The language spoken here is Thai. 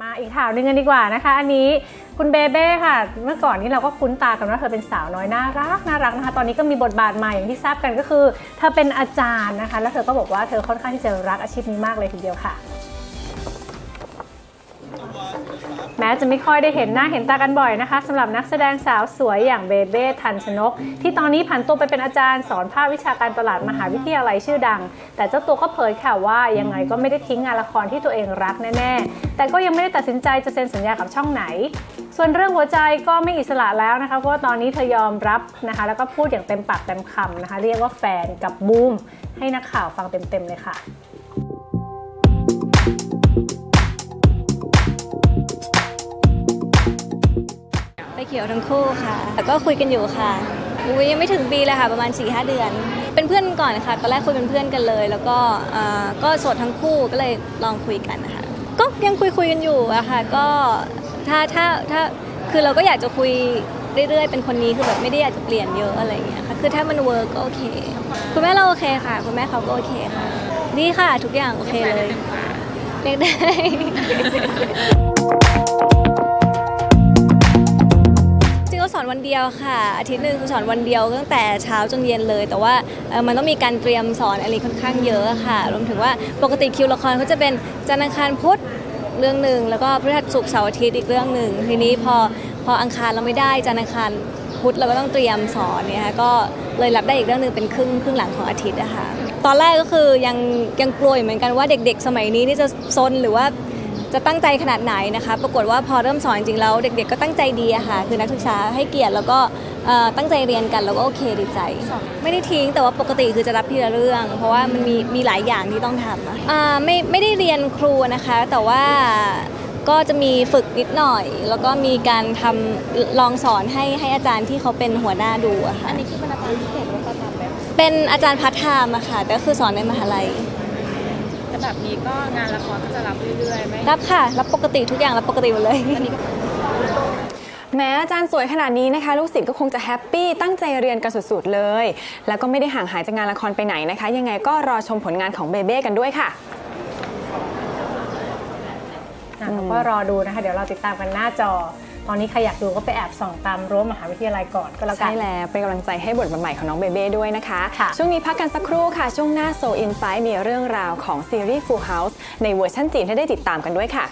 มาอีกข่าวหนึงกันดีกว่านะคะ อันนี้คุณเบเบ้ค่ะ เมื่อก่อนนี้เราก็คุ้นตากันว่าเธอเป็นสาวน้อยน่ารักน่ารักนะคะ ตอนนี้ก็มีบทบาทใหม่อย่างที่ทราบกันก็คือ เธอเป็นอาจารย์นะคะ แล้วเธอก็บอกว่าเธอค่อนข้างที่จะรักอาชีพนี้มากเลยทีเดียวค่ะ แม้จะไม่ค่อยได้เห็นหน้าเห็นตากันบ่อยนะคะสำหรับนักแสดงสาวสวยอย่างเบเบ้ทันชนก ที่ตอนนี้ผันตัวไปเป็นอาจารย์สอนภาควิชาการตลาดมหาวิทยาลัยชื่อดัง แต่เจ้าตัวก็เผยค่ะว่ายังไงก็ไม่ได้ทิ้งงานละครที่ตัวเองรักแน่ๆ แต่ก็ยังไม่ได้ตัดสินใจจะเซ็นสัญญากับช่องไหน ส่วนเรื่องหัวใจก็ไม่อิสระแล้วนะคะเพราะว่าตอนนี้เธอยอมรับนะคะ แล้วก็พูดอย่างเต็มปากเต็มคำนะคะ เรียกว่าแฟนกับบูมให้นักข่าวฟังเต็มๆเลยค่ะ ขียวทั้งคู่ค่ะแต่ก็คุยกันอยู่ค่ะอุ๊ยยังไม่ถึงปีเลยค่ะประมาณ4-5 เดือน เป็นเพื่อนก่อนค่ะตอนแรกคุยเป็นเพื่อนกันเลย แล้วก็เอ่อก็โสดทั้งคู่ก็เลยลองคุยกันนะคะก็ยังคุยคุยๆกันอยู่อะค่ะก็ถ้าถ้าถ้าคือเราก็อยากจะคุยเรื่อยๆ เป็นคนนี้คือแบบไม่ได้อยากจะเปลี่ยนเยอะอะไรอย่างเงี้ยค่ะคือถ้ามัน work ก็โอเค คุณแม่เราโอเคค่ะ คุณแม่เขาก็โอเคค่ะดีค่ะทุกอย่างโอเคเลยเรียกได้ ดียวค่ะ อาทิตย์หนึ่งสอนวันเดียวตั้งแต่เช้าจนเย็นเลย แต่ว่ามันต้องมีการเตรียมสอนอะไรค่อนข้างเยอะค่ะ รวมถึงว่าปกติคิวละครเขาจะเป็นจันทร์อังคารพุธเรื่องหนึ่งแล้วก็พฤหัสศุกร์เสาร์อาทิตย์อีกเรื่องหนึ่งทีนี้พอพออังคารเราไม่ได้จันทร์อังคารพุธเราก็ต้องเตรียมสอนเนี่ยค่ะก็เลยรับได้อีกเรื่องหนึ่งเป็นครึ่งครึ่งหลังของอาทิตย์อะค่ะตอนแรกก็คือยังยังกลัวอยู่เหมือนกันว่าเด็ก ๆ สมัยนี้นี่จะซนหรือว่า จะตั้งใจขนาดไหนนะคะปรากฏว่าพอเริ่มสอนจริงๆแล้วเด็ก ๆ ก็ตั้งใจดีอะค่ะคือนักศึกษาให้เกียรติแล้วก็เอ่อตั้งใจเรียนกันแล้วก็โอเคดีใจ ไม่ได้ทิ้งแต่ว่าปกติคือจะรับทีละเรื่อง เพราะว่ามันมีมีหลายอย่างที่ต้องทำอะอ่าไม่ไม่ได้เรียนครูนะคะ แต่ว่าก็จะมีฝึกนิดหน่อย แล้วก็มีการทำลองสอนให้ให้อาจารย์ที่เขาเป็นหัวหน้าดูอะค่ะอันนี้คือเป็นอาจารย์พิเศษหรือว่าประจำแบบเป็นอาจารย์พัฒไทม์อะค่ะแต่ก็คือสอนในมหาลัย แต่แบบนี้ก็งานละครก็จะรับเรื่อยๆไหมรับค่ะ รับปกติทุกอย่างรับปกติหมดเลยแหมอาจารย์สวยขนาดนี้นะคะ ลูกศิษย์ก็คงจะแฮปปี้ตั้งใจเรียนกันสุดๆเลย แล้วก็ไม่ได้ห่างหายจากงานละครไปไหนนะคะ ยังไงก็รอชมผลงานของเบเบ้กันด้วยค่ะอะเราก็รอดูนะคะ เดี๋ยวเราติดตามกันหน้าจอ ตอนนี้ใครอยากดูก็ไปแอบส่องตามรั้วมหาวิทยาลัยก่อนก็แล้วกันใช่แล้ว เป็นกำลังใจให้บทบาทใหม่ของน้องเบเบ้ด้วยนะคะค่ะช่วงนี้พักกันสักครู่ค่ะ ช่วงหน้า Show Inside มีเรื่องราวของซีรีส์ Full House ในเวอร์ชันจีนให้ได้ติดตามกันด้วยค่ะ